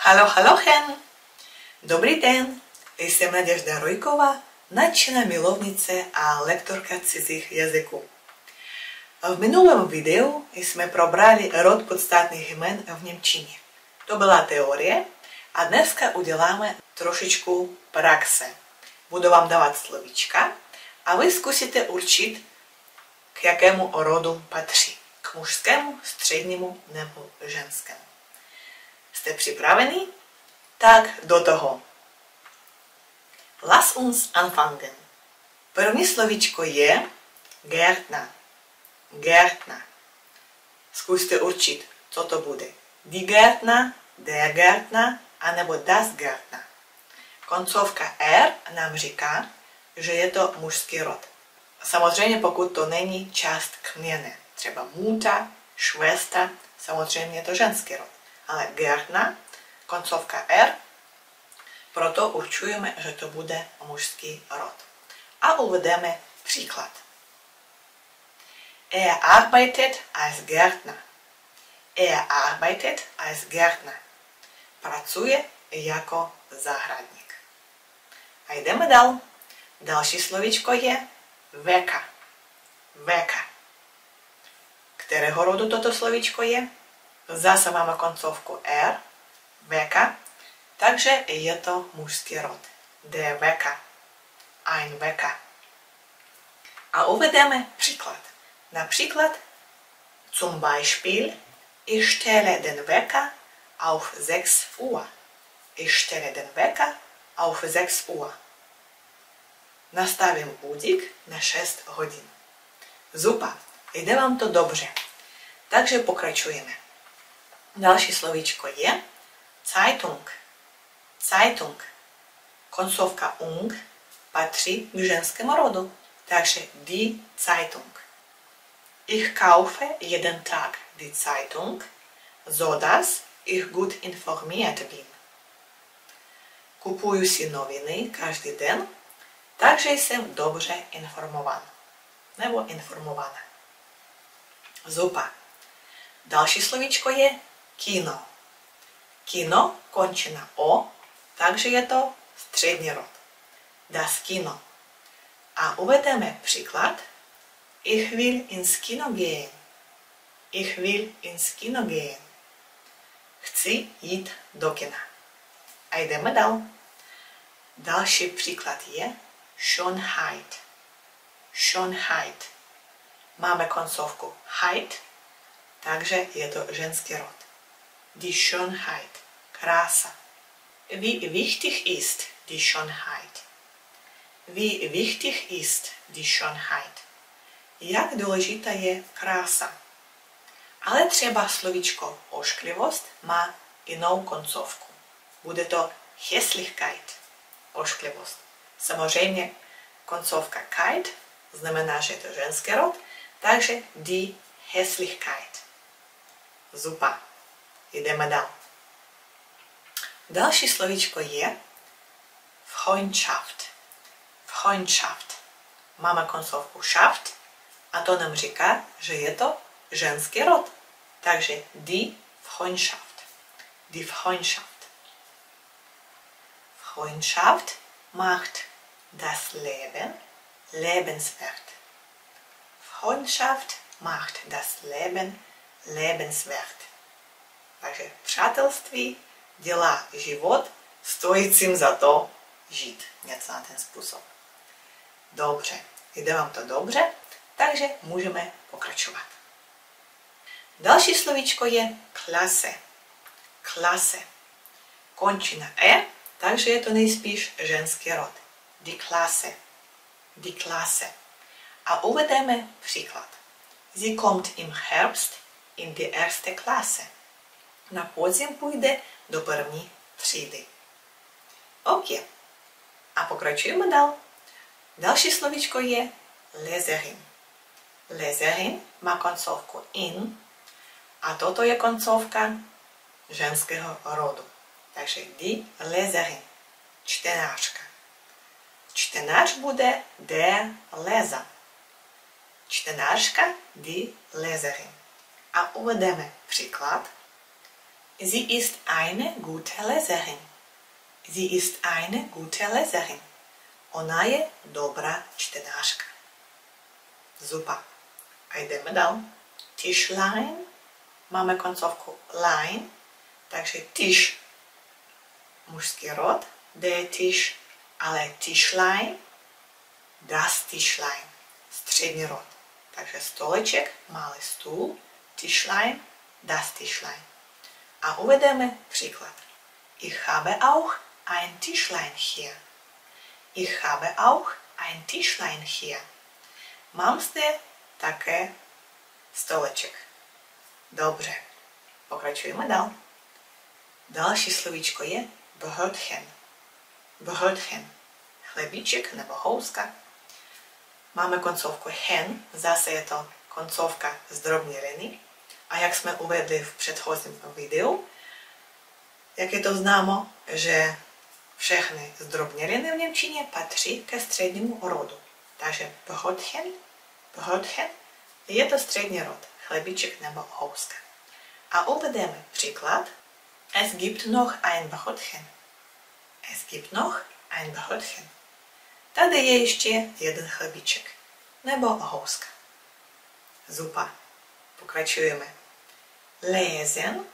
Halo, halochen! Dobrý den, jsem Naděžda Rojková, nadšená milovnice a lektorka cizích jazyků. V minulém videu jsme probrali rod podstatných jmen v Němčině. To byla teorie a dneska uděláme trošičku praxe. Budu vám dávat slovíčka a vy zkusíte určit, k jakému rodu patří. K mužskému, střednímu nebo ženskému. Jste připraveni? Tak do toho. Lass uns anfangen. První slovíčko je Gärtner. Gärtner. Zkuste určit, co to bude. Die Gärtner, der Gärtner, anebo das Gärtner. Koncovka R nám říká, že je to mužský rod. Samozřejmě pokud to není část kměne, třeba muta, švesta, samozřejmě je to ženský rod. Ale Gärtner, koncovka R, proto určujeme, že to bude mužský rod. A uvedeme příklad. Er arbeitet als Gärtner. Er arbeitet als Gärtner. Pracuje jako zahradník. A jdeme dál. Další slovíčko je veka. Veka. Kterého rodu toto slovíčko je? Zase máme koncovku R, veka, takže je to mužský rod. Der veka. Ein veka. A uvedeme příklad. Například zum Beispiel ich stelle den Wecker auf 6 Uhr. Ich stelle den Wecker auf 6 Uhr. Nastavím budík na 6 hodin. Zupa, jde vám to dobře. Takže pokračujeme. Další slovíčko je Zeitung. Zeitung. Koncovka ung patří k ženskému rodu. Takže die Zeitung. Ich kaufe jeden Tag die Zeitung, so dass ich gut informiert bin. Kupuju si noviny každý den, takže jsem dobře informován. Nebo informovaná. Zupa. Další slovíčko je kino. Kino končí na O, takže je to střední rod. Das Kino. A uvedeme příklad. Ich will ins Kino gehen. Ich will ins Kino gehen. Chci jít do kina. A jdeme dál. Další příklad je Schönheit. Schönheit. Máme koncovku heit, takže je to ženský rod. Die Schönheit. Krása. Wie wichtig ist die Schönheit? Wie wichtig ist die Schönheit? Jak důležitá je krása? Ale třeba slovíčko ošklivost má jinou koncovku. Bude to Hässlichkeit, ošklivost. Samozřejmě koncovka keit znamená, že je to ženský rod, takže die Hässlichkeit. Zupa. Jdeme dál. Další slovíčko je Freundschaft. Freundschaft. Máme koncovku schaft a to nám říká, že je to ženský rod. Takže die Freundschaft. Die Freundschaft. Freundschaft macht das Leben lebenswert. Freundschaft macht das Leben lebenswert. Takže přátelství dělá život stojícím za to žít. Něco na ten způsob. Dobře, jde vám to dobře, takže můžeme pokračovat. Další slovíčko je klase. Klase. Končí na E, takže je to nejspíš ženský rod. Die Klasse. Die Klasse. A uvedeme příklad. Sie kommt im Herbst in die erste Klasse. Na podzim půjde do první třídy. OK. A pokračujeme dál. Další slovíčko je lezerin. Lezerin má koncovku in a toto je koncovka ženského rodu. Takže die Leserin, čtenářka. Čtenář bude der Leser. Čtenářka die Leserin. A uvedeme příklad. Sie ist eine gute Leserin. Sie ist eine gute Leserin. Ona je dobrá čtenářka. Zupa. A jdeme dál. Tischlein. Máme koncovku line, takže tisch. Mužský rod. De Tisch. Ale Tischlein. Das Tischlein. Střední rod. Takže stoleček, malý stůl. Tischlein. Das Tischlein. A uvedeme příklad. Ich habe auch ein Tischlein hier. Ich habe auch ein Tischlein hier. Mám zde také stoleček. Dobře, pokračujeme dál. Další slovíčko je brötchen. Brötchen. Chlebíček nebo houska. Máme koncovku hen, zase je to koncovka z drobníriny. A jak jsme uvedli v předchozím videu, jak je to známo, že všechny zdrobněriny v Němčině patří ke střednímu rodu. Takže brötchen, brötchen je to střední rod, chlebíček nebo houska. A uvedeme příklad. Es gibt noch ein Brötchen. Es gibt noch ein Brötchen. Tady je ještě jeden chlebíček nebo houska. Zupa. Pokračujeme. Lesen,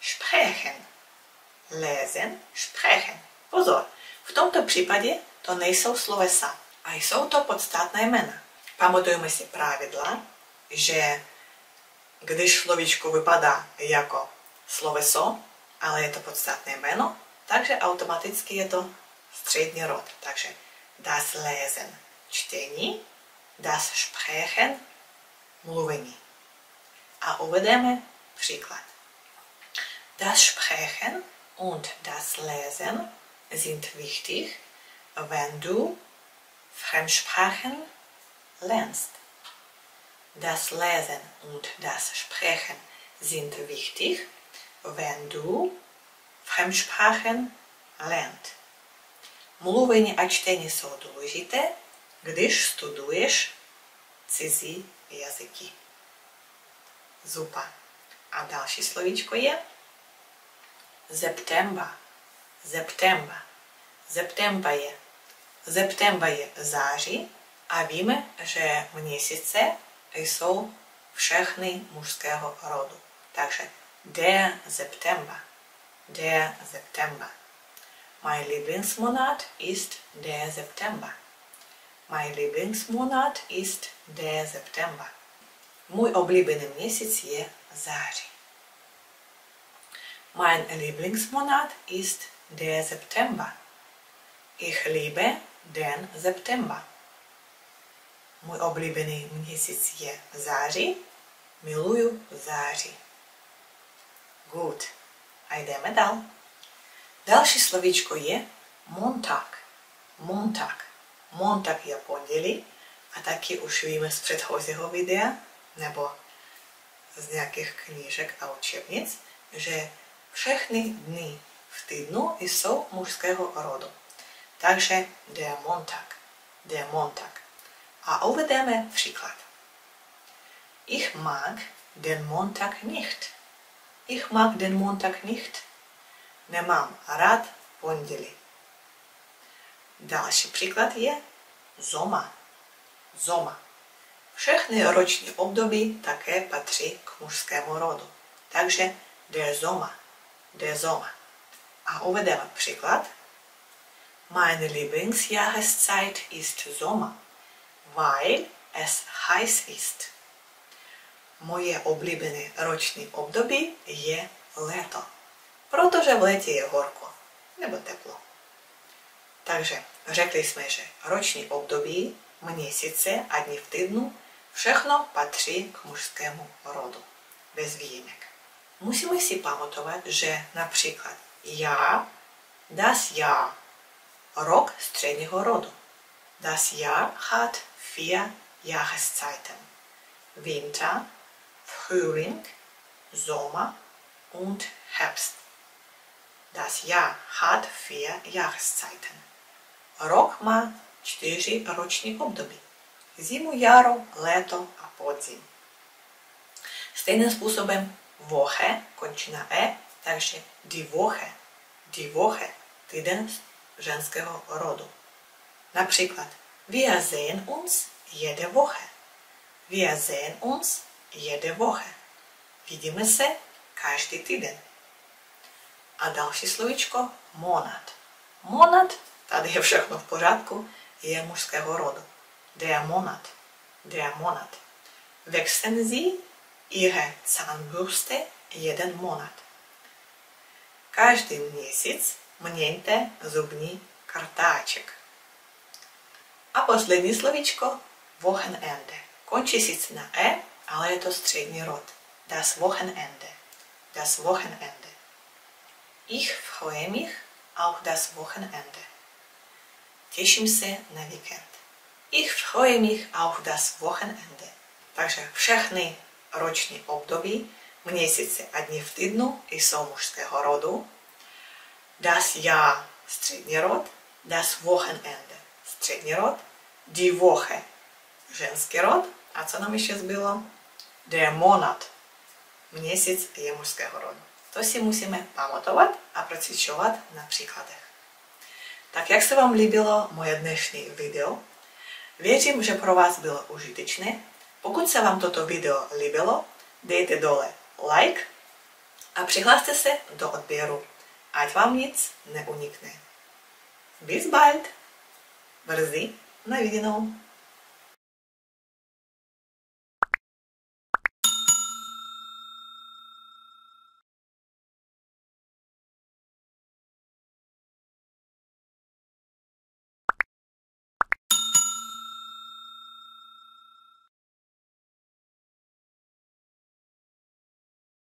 sprechen. Lesen, sprechen. Pozor, v tomto případě to nejsou slovesa, a jsou to podstatné jména. Pamatujeme si pravidla, že když slovíčko vypadá jako sloveso, ale je to podstatné jméno, takže automaticky je to střední rod. Takže das Lesen čtení, das Sprechen mluvení. A uvedeme příklad. Das Sprechen und das Lesen sind wichtig, wenn du Fremdsprachen lernst. Das Lesen und das Sprechen sind wichtig, wenn du Fremdsprachen lernst. Mluvení a čtení jsou důležité, když studuješ cizí jazyky. Zupa. A další slovíčko je September. September. September je. September je září a víme, že měsíce jsou všechny mužského rodu. Takže der September. Der September. Mein Lieblingsmonat ist der September. Mein Lieblingsmonat ist der September. Můj oblíbený měsíc je září. Mein Lieblingsmonat ist der September. Ich liebe den September. Můj oblíbený měsíc je září. Miluju září. Good. A jdeme dál. Další slovíčko je Montag. Montag. Montag je pondělí a taky už víme z předchozího videa nebo z nějakých knížek a učebnic, že všechny dny v týdnu jsou mužského rodu. Takže der Montag. Der Montag. A uvedeme příklad. Ich mag den Montag nicht. Ich mag den Montag nicht. Nemám rád pondělí. Další příklad je zoma. Zoma. Všechny roční období také patří k mužskému rodu. Takže der Sommer. Der Sommer. A uvedeme příklad. Meine Lieblingsjahreszeit ist Sommer, weil es heiß ist. Moje oblíbené roční období je léto protože v létě je horko nebo teplo. Takže řekli jsme, že roční období, měsíce a dny v týdnu, všechno patří k mužskému rodu, bez výjimek. Musíme si pamatovat, že například já, das Jahr, rok středního rodu. Das Jahr hat vier Jahreszeiten. Winter, Frühling, Sommer und Herbst. Das Jahr hat vier Jahreszeiten. Rok má čtyři roční období. Zimu, jaro, léto a podzim. Stejným způsobem Woche končí na E Takže die Woche, týden ženského rodu. Například, wir sehen uns jede Woche. Wir sehen uns jede Woche. Vidíme se každý týden. A další slovíčko monat. Monat, tady je všechno v pořádku, je mužského rodu. Der Monat. Der Monat. Wechseln Sie Ihre Zahnbürste jeden Monat. Každý měsíc měňte zubní kartáček. A poslední slovíčko Wochenende. Končí sice na E, ale je to střední rod. Das Wochenende. Das Wochenende. Ich freue mich auf das Wochenende. Těším se na víkend. Ich freue mich auf das Wochenende. Takže všechny roční období, měsíce a dny v týdnu jsou mužského rodu. Das Jahr střední rod, das Wochenende střední rod, die Woche ženský rod. A co nám ještě zbylo? Der Monat. Měsíc je mužského rodu. To si musíme pamatovat a procvičovat na příkladech. Tak jak se vám líbilo moje dnešní video? Věřím, že pro vás bylo užitečné. Pokud se vám toto video líbilo, dejte dole like a přihlaste se do odběru, ať vám nic neunikne. Bis bald! Brzy na viděnou!